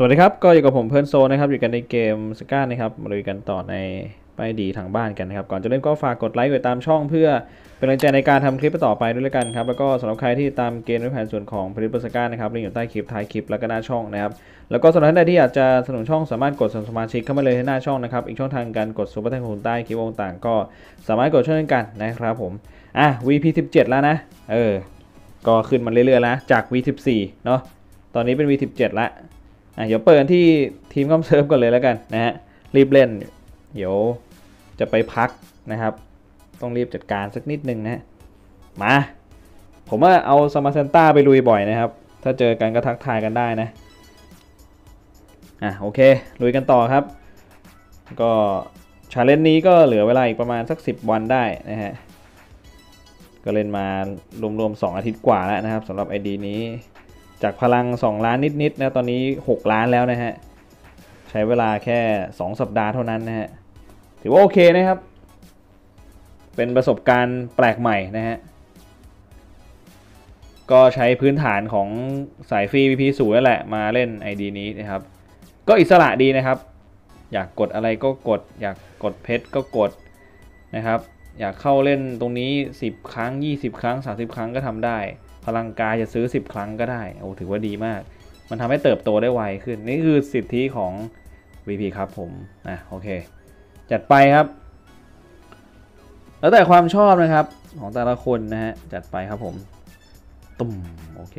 สวัสดีครับ ก็อยู่กับผมเพื่อนโซนะครับ อยู่กันในเกมสก้านะครับ มาลุยกันต่อในป้ายดีทางบ้านกันนะครับ ก่อนจะเล่นก็ฝากกดไลค์กดตามช่องเพื่อเป็นกำลังใจในการทำคลิปต่อไปด้วยแล้วกันครับ แล้วก็สำหรับใครที่ตามเกมในแผนส่วนของผลิตภัณฑ์สก้านะครับลิงก์อยู่ใต้คลิปท้ายคลิปแล้วก็หน้าช่องนะครับ แล้วก็สำหรับท่านใดที่อยากจะสนับสนุนช่องสามารถกดสมัครสมาชิกเข้ามาเลยที่หน้าช่องนะครับ อีกช่องทางการกดซุปเปอร์แทงคุณใต้คลิปวงต่างก็สามารถกดช่วยกันนะครับผม อะ VP 17แล้วนะ เออ ก็ขึ้นมาเรื่อยๆแล้วจาก V14 เนาะ ตอนนี้เป็น V17 ละ อะเดี๋ยวเปิดที่ทีมคอมเซิร์ฟก่อนเลยแล้วกันนะฮะรีบเล่น เดี๋ยวจะไปพักนะครับ ต้องรีบจัดการสักนิดนึงนะฮะมา ผมว่าเอาสมาเซนต้าไปลุยบ่อยนะครับ ถ้าเจอกันก็ทักทายกันได้นะอะโอเค ลุยกันต่อครับ ก็ชาเลนจ์นี้ก็เหลือเวลาอีกประมาณสัก 10 วันได้นะฮะก็เล่นมารวมๆ2อาทิตย์กว่าแล้วนะครับสำหรับ ID นี้ จากพลัง 2 ล้านนิดๆนะตอนนี้ 6 ล้านแล้วนะฮะ ใช้เวลาแค่ 2 สัปดาห์เท่านั้นนะฮะ ถือว่าโอเคนะครับ เป็นประสบการณ์แปลกใหม่นะฮะ ก็ใช้พื้นฐานของสายฟรี VP สูนั่นแหละมาเล่น ID นี้นะครับ ก็อิสระดีนะครับ อยากกดอะไรก็กด อยากกดเพชรก็กดนะครับ อยากเข้าเล่นตรงนี้ 10 ครั้ง 20 ครั้ง 30 ครั้งก็ทำได้ พลังกายจะซื้อ 10 ครั้งก็ได้โอ้ถือว่าดีมาก มันทำให้เติบโตได้ไวขึ้น นี่คือสิทธิของ VP ครับผมอะโอเค จัดไปครับ แล้วแต่ความชอบนะครับ ของแต่ละคนนะฮะ จัดไปครับผมตุ่มโอเค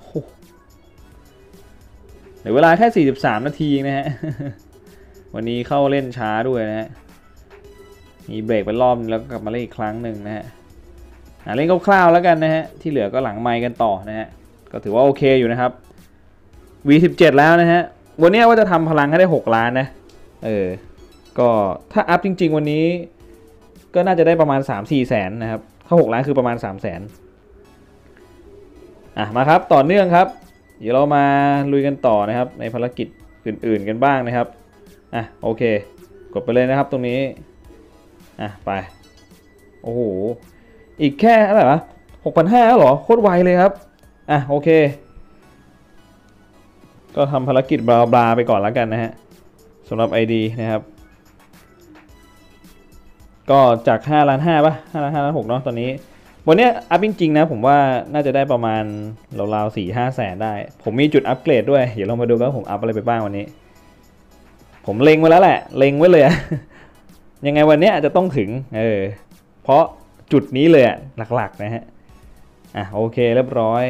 โอ้เหลือเวลาแค่ 43 นาทีนะฮะ วันนี้เข้าเล่นช้าด้วยนะฮะ มีเบรกไปรอบแล้วก็กลับมาเล่นอีกครั้งหนึ่งนะฮะ เล่นคร่าวๆแล้วกันนะฮะ ที่เหลือก็หลังไมค์กันต่อนะฮะ ก็ถือว่าโอเคอยู่นะครับ V17 แล้วนะฮะ วันนี้ว่าจะทำพลังให้ได้ 6 ล้านนะ เออ ก็ถ้าอัพจริง ๆ วันนี้ ก็น่าจะได้ประมาณ 3-4แสนนะครับ ถ้า 6 ล้านคือประมาณ 3 แสนอะ มาครับ ต่อเนื่องครับ เดี๋ยวเรามาลุยกันต่อนะครับ ในภารกิจอื่น ๆ กันบ้างนะครับ อะ โอเค กดไปเลยนะครับตรงนี้ อะ ไป โอ้โห อีกแค่อะไรวะหกพันห้าหรอ โคตรไวเลยครับ อะ โอเค ก็ทำภารกิจบลาบลาไปก่อนแล้วกันนะฮะสำหรับ ID นะครับ ก็จาก5ล้าน5ป่ะ5ล้าน5ล้าน6เนาะตอนนี้วันนี้ up จริงๆนะ ผมว่าน่าจะได้ประมาณราวๆสี่ห้าแสนได้ ผมมีจุดอัปเกรดด้วย เดี๋ยวเรามาดูกันผม up อะไรไปบ้างวันนี้ ผมเล็งไว้แล้วแหละ เล็งไว้เลย ยังไงวันนี้จะต้องถึง เออ เพราะ จุดนี้เลยอะหลักๆนะฮะอะโอเคเรียบร้อย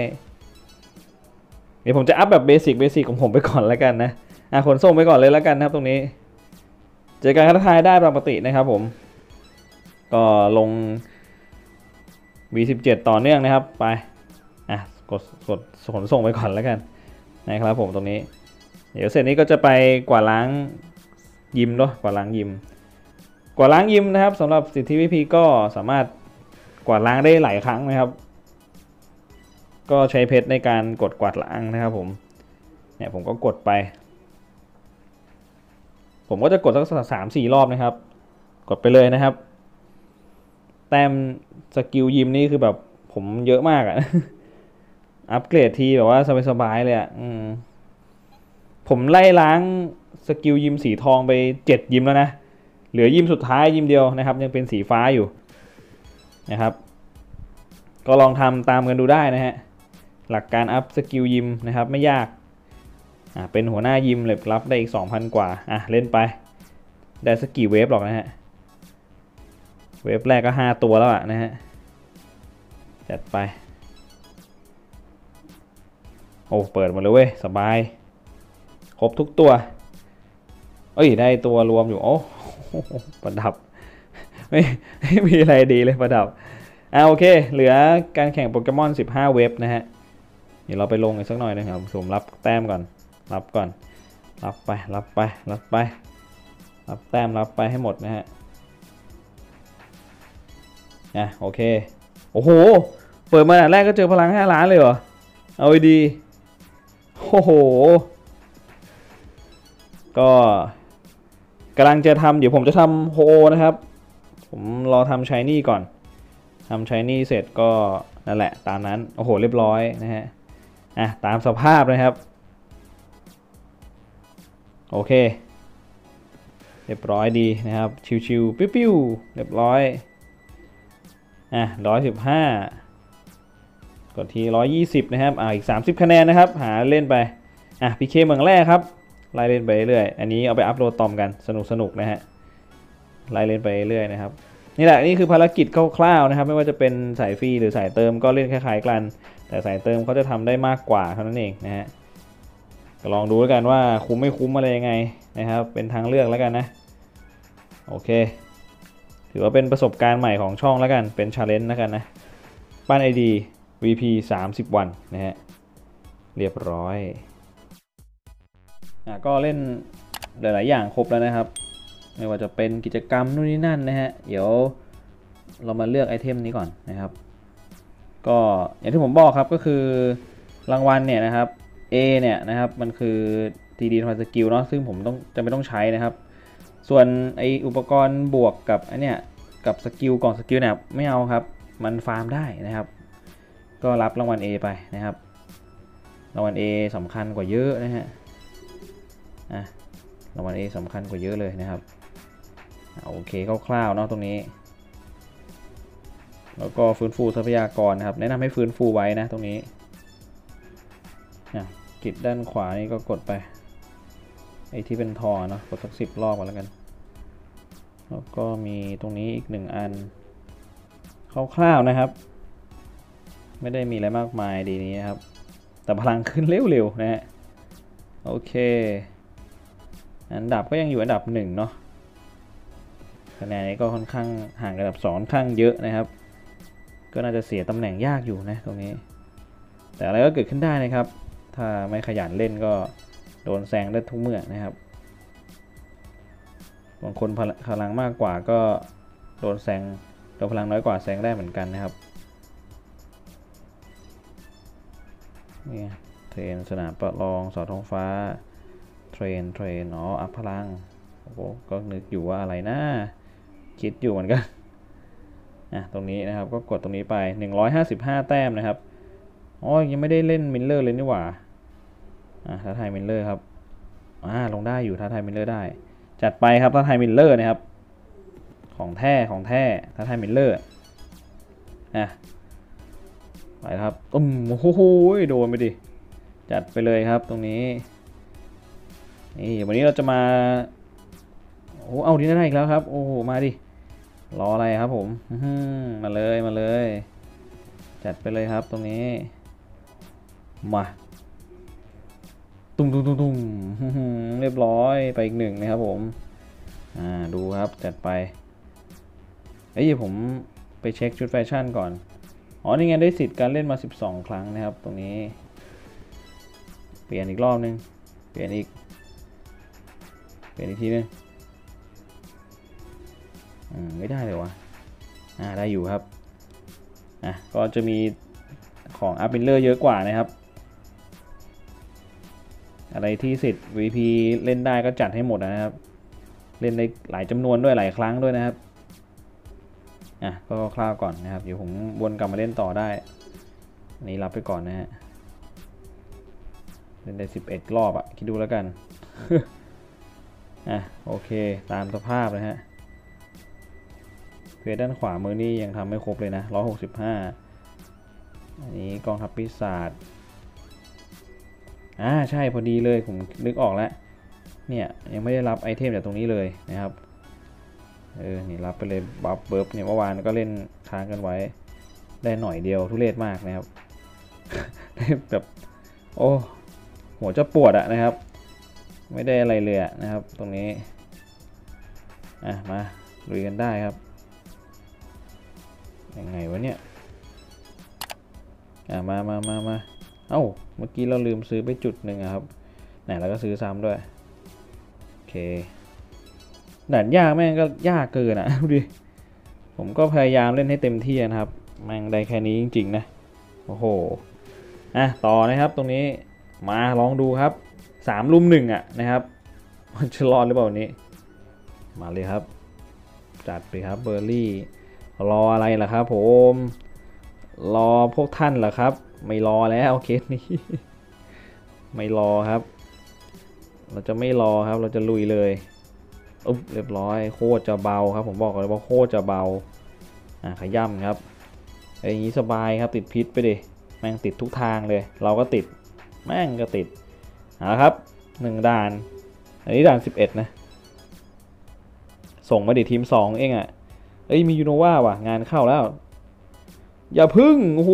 เดี๋ยวผมจะ up แบบ basic basic ของผมไปก่อนแล้วกันนะอะขนส่งไปก่อนเลยแล้วกันนะครับตรงนี้ เจอการทักทายได้ปกตินะครับผม ก็ลง V17 ต่อเนื่องนะครับไปอะกดกดขนส่งไปก่อนแล้วกันนะครับผมตรงนี้ เดี๋ยวเสร็จนี้ก็จะไปกวาดล้างยิมเนาะกวาดล้างยิม กวาดล้างยิมนะครับสำหรับสิทธิวิพีก็สามารถ วาดล้างได้หลายครั้งนะครับ ก็ใช้เพชรในการกดกวาดล้างนะครับผมเนี่ยผมก็กดไป ผมก็จะกดสักสามสี่รอบนะครับ กดไปเลยนะครับ แต้มสกิลยิมนี่คือแบบผมเยอะมากอะอัปเกรดทีแบบว่าสบายๆเลยอะอืมผมไล่ล้างสกิลยิมสีทองไปเจ็ดยิมแล้วนะ เหลือยิมสุดท้ายยิมเดียวนะครับ ยังเป็นสีฟ้าอยู่ นะครับ ก็ลองทำตามกันดูได้นะฮะ หลักการอัพสกิลยิมนะครับไม่ยาก อ่าเป็นหัวหน้ายิมเลยรับได้อีก 2,000 กว่า อะเล่นไป ได้สกกี่เวฟหรอกนะฮะ เวฟแรกก็ 5 ตัวแล้วอะนะฮะ จัดไป โอ้เปิดหมาเลยเว้ย สบาย ครบทุกตัว เอ้ย ได้ตัวรวมอยู่ โอ้ประดับ ไม่ไม่มีอะไรดีเลยประดับอ่าโอเค เหลือการแข่งโปเกมอน 15 เว็บนะฮะ เดี๋ยวเราไปลงอีกสักหน่อยนะครับผมรับแต้มก่อน รับก่อน รับไป รับไป รับไป รับแต้มรับไปให้หมดนะฮะอะโอเค โอ้โห เปิดมาอันแรกก็เจอพลัง 5 ล้านเลยเหรอ เอาดี โอ้โห ก็กำลังจะทำเดี๋ยวผมจะทำโฮนะครับ ผมรอทำชายนี่ก่อนทำชายนี่เสร็จก็นั่นแหละตามนั้น โอ้โห เรียบร้อยนะฮะ อะ ตามสภาพนะครับ โอเค เรียบร้อยดีนะครับ ชิวๆปิ้วๆเรียบร้อย อะร้อยสิบห้ากดทีร้อยยี่สิบนะครับ อ่าอีกสามสิบคะแนนนะครับ หาเล่นไป อะพีเคเมืองแรกครับ ไล่เล่นไปเรื่อย อันนี้เอาไปอัพโหลดตอมกัน สนุกสนุกๆนะฮะ ไล่เล่นไปเรื่อยนะครับนี่แหละนี่คือภารกิจคร่าวๆนะครับ ไม่ว่าจะเป็นสายฟรีหรือสายเติมก็เล่นคล้ายๆกัน แต่สายเติมเขาจะทำได้มากกว่าเท่านั้นเองนะฮะก็ลองดูแล้วกันว่าคุ้มไม่คุ้มอะไรยังไงนะครับ เป็นทางเลือกแล้วกันนะโอเค ถือว่าเป็นประสบการณ์ใหม่ของช่องแล้วกันเป็นชาเลนจ์แล้วกันนะปั้น ID VIP 30 วันนะฮะเรียบร้อยอะก็เล่นหลายๆอย่างครบแล้วนะครับ ไม่ว่าจะเป็นกิจกรรมนู่นนี่นั่นนะฮะ เดี๋ยวเรามาเลือกไอเทมนี้ก่อนนะครับ ก็อย่างที่ผมบอกครับก็คือรางวัลเนี่ยนะครับ A เนี่ยนะครับ มันคือ TD ทอยสกิลเนาะซึ่งผมต้องจะไม่ต้องใช้นะครับ ส่วนไออุปกรณ์บวกกับอันเนี้ยกับสกิลกล่องสกิลเนี่ยไม่เอาครับ มันฟาร์มได้นะครับ ก็รับรางวัล A ไปนะครับ รางวัล A สำคัญกว่าเยอะนะฮะอะรางวัล A สำคัญกว่าเยอะเลยนะครับ โอเคคร่าวๆเนาะตรงนี้ แล้วก็ฟื้นฟูทรัพยากรนะครับ แนะนำให้ฟื้นฟูไว้นะตรงนี้อะกิจด้านขวานี่ก็กดไป ไอ้ที่เป็นทอเนาะกดสักสิบรอบก่อนแล้วกัน แล้วก็มีตรงนี้อีกหนึ่งอันคร่าวๆนะครับ ไม่ได้มีอะไรมากมายดีนี้นะครับ แต่พลังขึ้นเร็วๆนะฮะโอเค อันดับก็ยังอยู่อันดับหนึ่งเนาะ คะแนนนี้ก็ค่อนข้างห่างกันดับสองค่อนข้างเยอะนะครับ ก็น่าจะเสียตำแหน่งยากอยู่นะตรงนี้ แต่อะไรก็เกิดขึ้นได้นะครับ ถ้าไม่ขยันเล่นก็โดนแซงได้ทุกเมื่อนะครับบางคนพลังมากกว่าก็โดนแซงโดนพลังน้อยกว่าแซงได้เหมือนกันนะครับนี่ train สนามประลองสอดท้องฟ้า train train อ๋ออัพพลังโอ้โหก็นึกอยู่ว่าอะไรนะ คิดอยู่เหมือนกันอะตรงนี้นะครับก็กดตรงนี้ไป 155 แต้มนะครับอ๋อยังไม่ได้เล่น mirror เลยนี่หว่าอะท้าทาย mirror ครับอ่าลงได้อยู่ท้าทาย mirror ได้ จัดไปครับท้าทาย mirror นะครับ ของแท้ของแท้ท้าทาย mirror อะไปครับตุ้มโอ้โหโดนไปดิจัดไปเลยครับตรงนี้นี่วันนี้เราจะมาโอ้เอาดีได้อีกแล้วครับ โอ้โหมาดิ รออะไรครับผมมาเลยมาเลย จัดไปเลยครับตรงนี้ มาตุ้มตุ้มตุ้มตุ้มเรียบร้อยไปอีกหนึ่งนะครับผมอ่าดูครับจัดไปเอ้ยผมไปเช็คชุดแฟชั่นก่อน อ๋อนี่ไงได้สิทธิ์การเล่นมา 12 ครั้งนะครับ ตรงนี้ เปลี่ยนอีกรอบนึง เปลี่ยนอีก เปลี่ยนอีกทีนึง ไม่ได้เลยวะอ่าได้อยู่ครับอะก็จะมีของอัพบินเลอร์เยอะกว่านะครับ อะไรที่สิทธิ์ VP เล่นได้ก็จัดให้หมดนะครับ เล่นได้หลายจำนวนด้วยหลายครั้งด้วยนะครับอะก็คร่าวๆก่อนนะครับเดี๋ยวผมวนกลับมาเล่นต่อได้นนี้รับไปก่อนนะฮะเล่นได้ 11 รอบอะคิดดูแล้วกันอะโอเคตามสภาพนะฮะ เพจด้านขวามือนี่ยังทำไม่ครบเลยนะ 165 อันนี้กองทัพปีศาจ อ่าใช่พอดีเลยผมนึกออกแล้ว เนี่ยยังไม่ได้รับไอเทมจากตรงนี้เลยนะครับ เออ นี่รับไปเลยบัฟเบิร์บเนี่ยเมื่อวานก็เล่นค้างกันไว้ ได้หน่อยเดียวทุเรศมากนะครับแบบ โอ้หัวจะปวดอะนะครับ ไม่ได้อะไรเลยอะนะครับ ตรงนี้ อะมาลุยกันได้ครับ ยังไงวะเนี่ย อะมามามามาเอ้า เมื่อกี้เราลืมซื้อไปจุดหนึ่งครับ ไหนเราก็ซื้อซ้ำด้วย โอเคด่านยากแม่งก็ยากเกินอะดูดิ ผมก็พยายามเล่นให้เต็มที่นะครับ แม่งได้แค่นี้จริงๆนะ โอ้โห อะ ต่อนะครับตรงนี้ มาลองดูครับสามลุมหนึ่งอะนะครับมันจะรอดหรือเปล่านนี้ มาเลยครับ จัดไปครับเบอร์รี่ รออะไรล่ะครับ ผม รอพวกท่านเหรอครับ ไม่รอแล้วเคสนี้ ไม่รอครับ เราจะไม่รอครับ เราจะลุยเลยอุ๊บเรียบร้อย โคตรจะเบาครับ ผมบอกเลยว่าโคตรจะเบา อะขย่ำครับไอ้อย่างนี้สบายครับติดพิษไปดิแม่งติดทุกทางเลย เราก็ติด แม่งก็ติดเอาละครับหนึ่งด่าน อันนี้ด่านสิบเอ็ดนะ ส่งมาดิทีมสองเองอะ่ะ เอ้ยมียูโนวาว่ะงานเข้าแล้ว อย่าพึ่งโอ้โห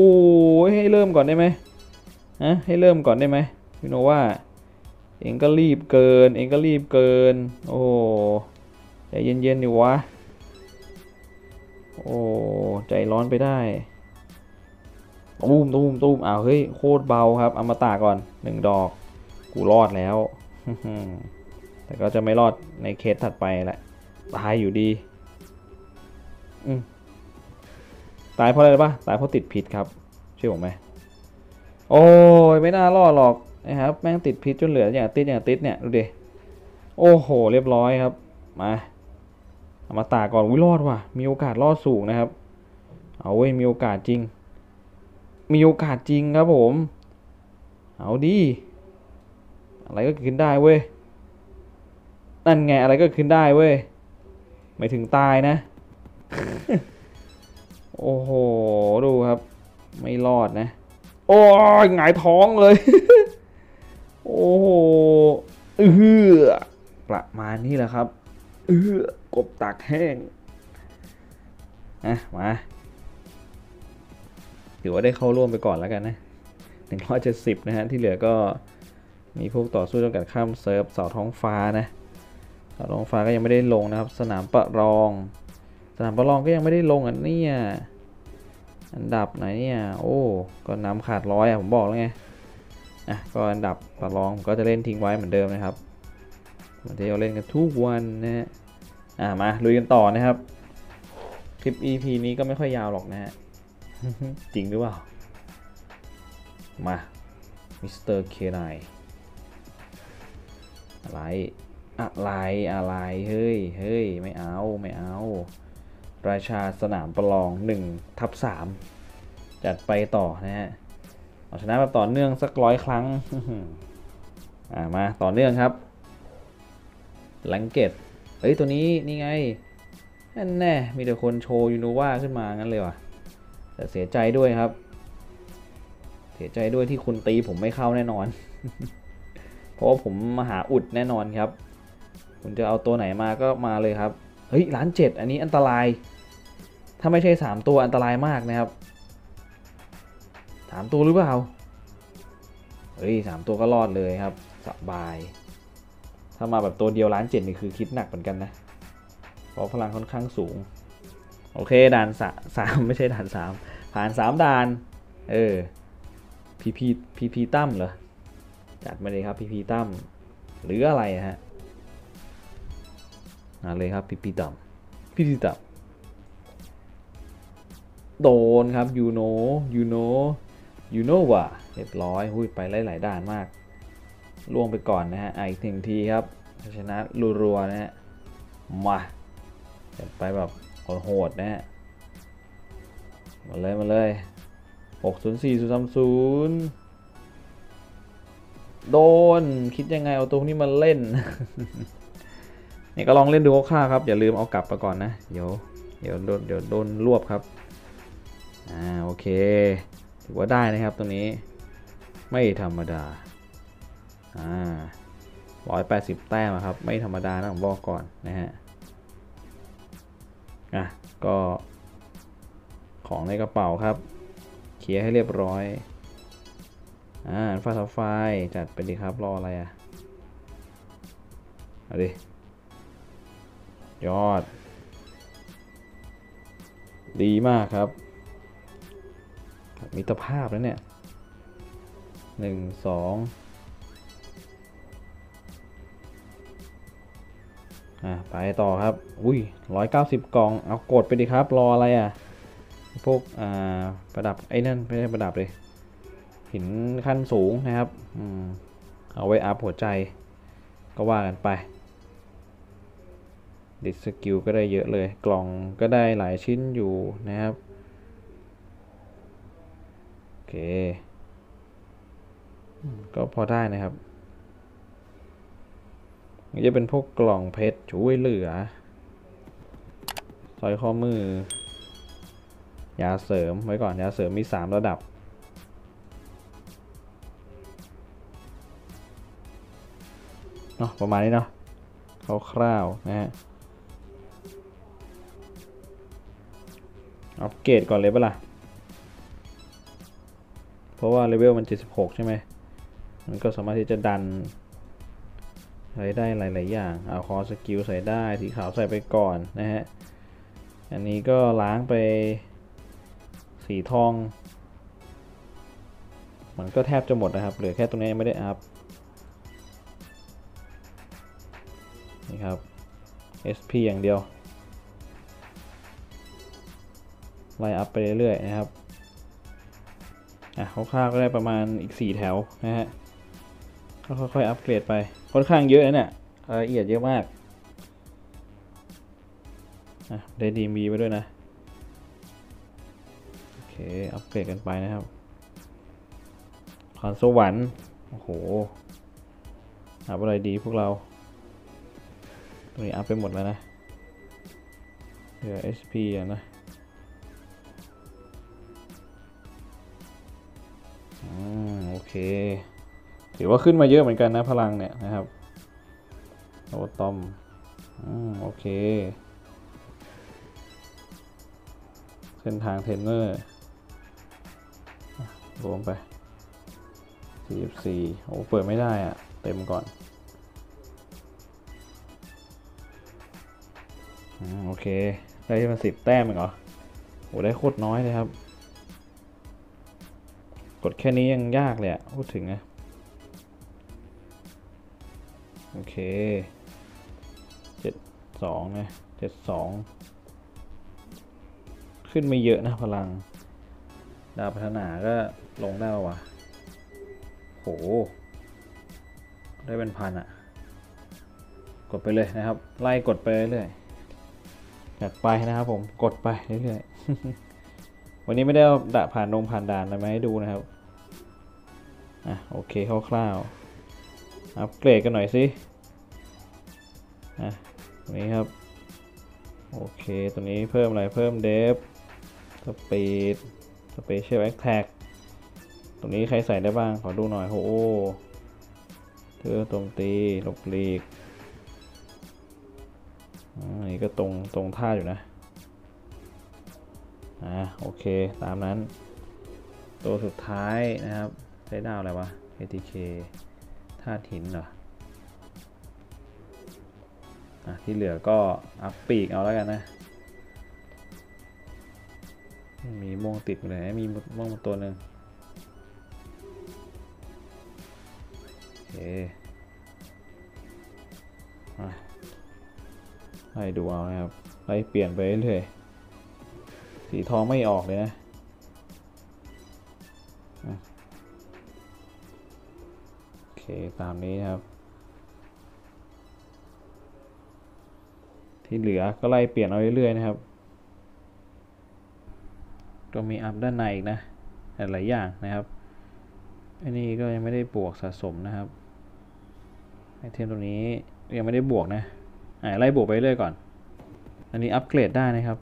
ให้เริ่มก่อนได้ไหมฮะให้เริ่มก่อนได้ไหมยูโนวาเองก็รีบเกิน เองก็รีบเกิน โอ้ใจเย็นๆดิวะ โอ้ใจร้อนไปได้ตูมตูมตูมอ้าวเฮ้ยโคตรเบาครับอมตะก่อนหนึ่งดอก กูรอดแล้วแต่ก็จะไม่รอดในเคสถัดไปแหละตายอยู่ดี ตายเพราะอะไรปะตายเพราะติดพิษครับเชื่อผมไหมโอ้ยไม่น่ารอดหรอกนะครับแม่งติดพิษจนเหลืออย่างติดอย่างติดเนี่ยดูดิโอ้โห เรียบร้อยครับ มาเอามาตาก่อนวิรอดว่ะ มีโอกาสรอดสูงนะครับ เอาเว้ยมีโอกาสจริง มีโอกาสจริงครับผม เอาดีอะไรก็ขึ้นได้เว้ยนั่นไงอะไรก็ขึ้นได้เว้ยไม่ถึงตายนะ โอ้โห ดูครับ ไม่รอดนะ โอ้ยหงายท้องเลย โอ้โหเออประมาณนี้แหละครับเออกบตากแห้งนะมาถือว่าได้เข้าร่วมไปก่อนแล้วกันนะหนึ่งร้อยเจ็ดสิบนะฮะ ที่เหลือก็มีพวกต่อสู้จนกัดข้ามเซิร์ฟเสาท้องฟ้านะเสาท้องฟ้าก็ยังไม่ได้ลงนะครับ สนามประลอง สนามประลองก็ยังไม่ได้ลงอันนี้อันดับไหนเนี่ยโอ้ก็น้ำขาดร้อยอะผมบอกแล้วไงอะก็อันดับประลองผมก็จะเล่นทิ้งไว้เหมือนเดิมนะครับเหมือนที่เราเล่นกันทุกวันนะฮะอะมาลุยกันต่อนะครับ คลิป EP นี้ก็ไม่ค่อยยาวหรอกนะฮะจริงหรือเปล่ามามิสเตอร์เคนายอะไรอะไรอะไรเฮ้ยเฮ้ยไม่เอาไม่เอา ราชาสนามประลอง1ทับ3จัดไปต่อนะฮะเอาชนะแบบต่อเนื่องสักร้อยครั้งอ่ามาต่อเนื่องครับลังเกตเฮ้ย ตัวนี้นี่ไงนั่นแน่มีแต่คนโชว์ยูโนวาขึ้นมางั้นเลยว่ะแต่เสียใจด้วยครับ เสียใจด้วยที่คุณตีผมไม่เข้าแน่นอน เพราะว่าผมมาหาอุดแน่นอนครับ คุณจะเอาตัวไหนมาก็มาเลยครับ เฮ้ยล้านเจ็ดอันนี้อันตราย ถ้าไม่ใช่สามตัวอันตรายมากนะครับสามตัวหรือเปล่า เฮ้ยสามตัวก็รอดเลยครับ สบาย ถ้ามาแบบตัวเดียวล้านเจ็ดนี่คือคิดหนักเหมือนกันนะ เพราะพลังค่อนข้างสูง โอเคด่านสะสามไม่ใช่ด่านสามผ่านสามด่าน เออพีพีพีพีตั้มเหรอ จัดมาเลยครับพีพีตั้มหรืออะไรฮะมาเลยครับพีพีตั้มพีพีตั้ม โดนครับยูโนยูโนยูโนว่ะเรียบร้อยหุ้ยไปหลายๆด่านมากล่วงไปก่อนนะฮะอีกหนึ่งทีครับชนะรัวๆนะฮะมาจัดไปแบบโหดๆนะฮะมาเลยมาเลย604 030 โดน คิดยังไงเอาตรงนี้มาเล่นนี่ก็ลองเล่นดูค่าครับ อย่าลืมเอากลับไปก่อนนะ เดี๋ยว เดี๋ยวโดนเดี๋ยวโดนรวบครับ อ่าโอเค ถือว่าได้นะครับตรงนี้ไม่ธรรมดาอ่าร้อยแปดสิบแต้มครับ ไม่ธรรมดานะผมบอกก่อนนะฮะอะก็ของในกระเป๋าครับ เคลียร์ให้เรียบร้อยอ่าฟาสไฟจัดไปดีครับรออะไรอะเอาดิยอด ดีมากครับ มิตรภาพแล้วเนี่ยหนึ่งสองอะไปต่อครับ อุ้ยร้อยเก้าสิบกล่อง เอากดไปดิครับ รออะไรอะ พวก อ่า ประดับ ไอ้นั่นไม่ใช่ประดับเลย หินขั้นสูงนะครับ อืม เอาไว้อัพหัวใจ ก็ว่ากันไป ดิสกิลก็ได้เยอะเลย กล่องก็ได้หลายชิ้นอยู่นะครับ เคอืมก็พอได้นะครับจะเป็นพวกกล่องเพชรช่วยเหลือสร้อยข้อมือ ยาเสริมไว้ก่อน ยาเสริมมีสามระดับ เนาะประมาณนี้เนาะคร่าวๆนะฮะ อัปเกรดก่อนเลยปะล่ะ เพราะว่าเลเวลมัน 76 ใช่ไหม มันก็สามารถที่จะดันใช้ได้หลาย ๆ อย่าง เอาคอสกิลใส่ได้ สีขาวใส่ไปก่อนนะฮะ อันนี้ก็ล้างไปสีทอง มันก็แทบจะหมดนะครับ เหลือแค่ตรงนี้ยังไม่ได้อัพ นี่ครับ SP อย่างเดียว ไล่อัพไปเรื่อย ๆ นะครับ อะคร่าวๆก็ได้ประมาณอีก 4 แถวนะฮะก็ค่อยๆอัปเกรดไปค่อนข้างเยอะนะเนี่ยรายละเอียดเยอะมากอะได้ดีมีไปด้วยนะ โอเค อัปเกรดกันไปนะครับพรสวรรค์โอ้โหอัพอะไรดีพวกเราตรงนี้อัพไปหมดแล้วนะเหลือ SP อะนะ อืมโอเค ถือว่าขึ้นมาเยอะเหมือนกันนะพลังเนี่ยนะครับโอตอมอืมโอเค เส้นทางเทรนเนอร์รวมไป44โอ้เปิดไม่ได้อะเต็มก่อนอืมโอเค ได้มาสิบแต้มเองเหรอโอ้ได้โคตรน้อยเลยครับ กดแค่นี้ยังยากเลยอะพูดถึงนะโอเคเจ็ดสองนะเจ็ดสองขึ้นไม่เยอะนะพลัง ดาวพัฒนาก็ลงได้ปะวะโห ได้เป็นพันอะกดไปเลยนะครับ ไล่กดไปเรื่อยจัดไปนะครับผมกดไปเรื่อยๆวันนี้ไม่ได้อาดะผ่านนงผ่านด่านอะไรมาให้ดูนะครับ อะโอเคคร่าวๆ อัปเกรดกันหน่อยสิ อะตรงนี้ครับ โอเคตัวนี้เพิ่มอะไร เพิ่ม def speed special attack ตรงนี้ใครใส่ได้บ้าง ขอดูหน่อยโอ้โหเธอตรงตีหลบหลีกอันนี้ก็ตรงตรงท่าอยู่นะ อ่าโอเคตามนั้น ตัวสุดท้ายนะครับ ใช้ดาวอะไรวะ ATK ธาตุหินเหรออะที่เหลือก็อัพปีกเอาแล้วกันนะ มีม่วงติดเลยมีม่วงตัวหนึ่งโอเคอะไล่ดูเอานะครับไล่เปลี่ยนไปเรื่อยสีทองไม่ออกเลยนะ ตามนี้ครับ ที่เหลือก็ไล่เปลี่ยนเอาเรื่อยๆนะครับก็มีอัพด้านในอีกนะหลายๆอย่างนะครับอันนี้ก็ยังไม่ได้บวกสะสมนะครับไอเทมตัวนี้ยังไม่ได้บวกนะอ่าไล่บวกไปเรื่อยก่อน อันนี้อัปเกรดได้นะครับ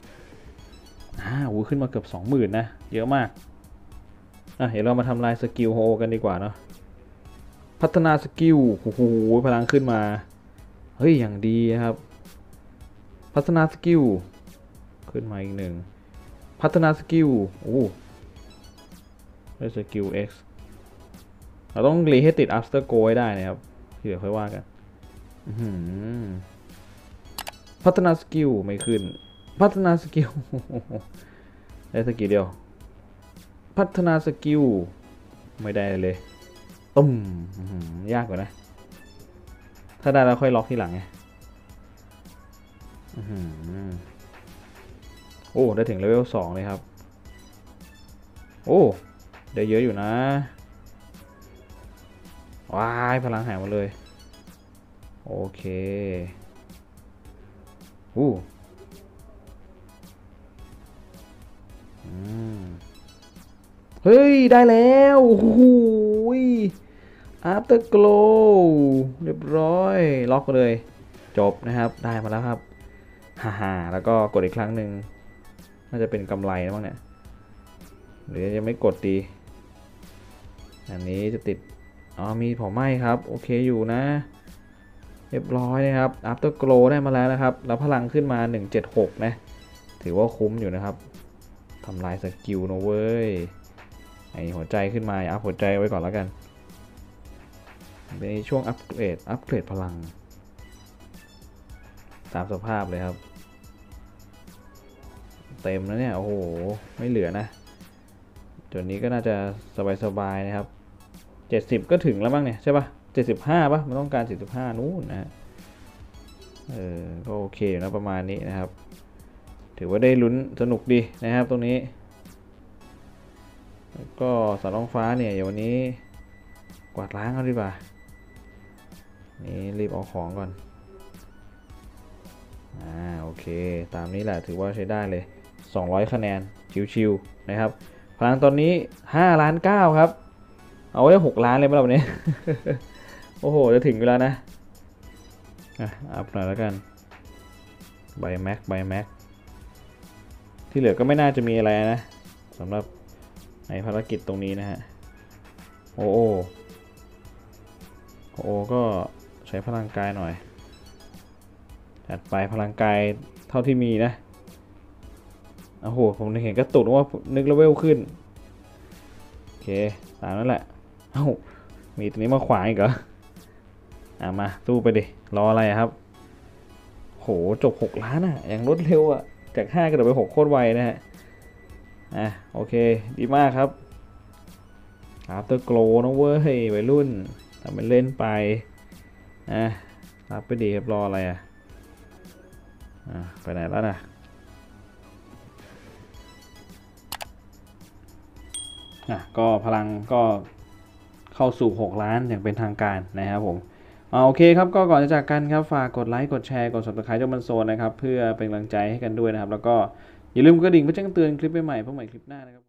อ่าโอ้ขึ้นมาเกือบ 20,000นะเยอะมากอะเดี๋ยวเรามาทำลายสกิลโฮโอกันดีกว่าเนาะ พัฒนาสกิลโอ้โหพลังขึ้นมา เฮ้ย อย่างดีนะครับ พัฒนาสกิล ขึ้นมาอีกหนึ่ง พัฒนาสกิล โอ้ได้สกิล X เราต้องรีให้ติด after go ให้ได้นะครับเดี๋ยวค่อยว่ากัน พัฒนาสกิลไม่ขึ้น พัฒนาสกิล ได้สกิลเดียว พัฒนาสกิล ไม่ได้เลย ตุ้มยากกว่านะ ถ้าได้แล้วค่อยล็อกทีหลังไงอือหือโอ้ ได้ถึงเลเวลสองเลยครับ โอ้ ได้เยอะอยู่นะ ว้าย พลังหายหมดเลย โอเคอู้เฮ้ย ได้แล้ว โอ้โห ย after glow เรียบร้อย ล็อกเลย จบนะครับ ได้มาแล้วครับ ฮ่าฮ่าแล้วก็กดอีกครั้งหนึ่ง น่าจะเป็นกำไรนะมั้งเนี่ย หรือยังไม่กดดี อันนี้จะติด อ๋อ มีเผาไหม้ครับ โอเคอยู่นะ เรียบร้อยนะครับ after glow ได้มาแล้วนะครับ แล้วพลังขึ้นมา 176 นะ ถือว่าคุ้มอยู่นะครับทำลายสกิลนะเว้ย ไอหัวใจขึ้นมาอัพหัวใจไว้ก่อนแล้วกัน ในช่วงอัปเกรด อัปเกรดพลัง ตามสภาพเลยครับ เต็มแล้วเนี่ย โอ้โห ไม่เหลือนะจนนี้ก็น่าจะสบายๆนะครับ 70 ก็ถึงแล้วบ้างเนี่ย ใช่ปะ75ปะมันต้องการ45นู้นนะเออก็โอเคอยู่นะประมาณนี้นะครับ ถือว่าได้ลุ้นสนุกดีนะครับตรงนี้แล้วก็สารรองฟ้าเนี่ยเดี๋ยววันนี้กวาดล้างเอาดีกว่า นี่รีบเอาของก่อน อ่าโอเค ตามนี้แหละถือว่าใช้ได้เลย 200 คะแนน ชิวๆนะครับพลังตอนนี้ 5 ล้าน 9 ครับ เอาไว้6ล้านเลยไหมล่ะวันนี้ โอ้โห จะถึงอยู่แล้วนะ อะอัพหน่อยแล้วกันใบแม็กใบแม็กที่เหลือก็ไม่น่าจะมีอะไรนะสำหรับในภารกิจตรงนี้นะฮะ โอ้โอโอ้โอก็ ใช้พลังกายหน่อยจัดไปพลังกายเท่าที่มีนะโอ้โหผมเห็นกระตุกว่านึกเลเวลขึ้น โอเค ตามนั้นแหละ เอ้า มีตัวนี้มาขวางอีกเหรอ อะมาสู้ไปดิ รออะไระครับ โห จบ 6 ล้านอะอย่างรวดเร็วอะจาก 5กระโดดไป 6 โคตรไวนะฮะ อะ โอเค ดีมากครับ After Glow นะเว้ยวัยรุ่นทำเป็นเล่นไป อะรับไปดีครับรออะไรอะอะไปไหนแล้วนะอะก็พลังก็เข้าสู่ 6 ล้านอย่างเป็นทางการนะครับผมอ่าโอเคครับก็ก่อนจะจากกันครับฝากกดไลค์กดแชร์กด subscribe เจ้ามันโซนนะครับ เพื่อเป็นกำลังใจให้กันด้วยนะครับ แล้วก็อย่าลืมกระดิ่งเพื่อแจ้งเตือนคลิปใหม่ๆเพื่อใหม่คลิปหน้านะครับ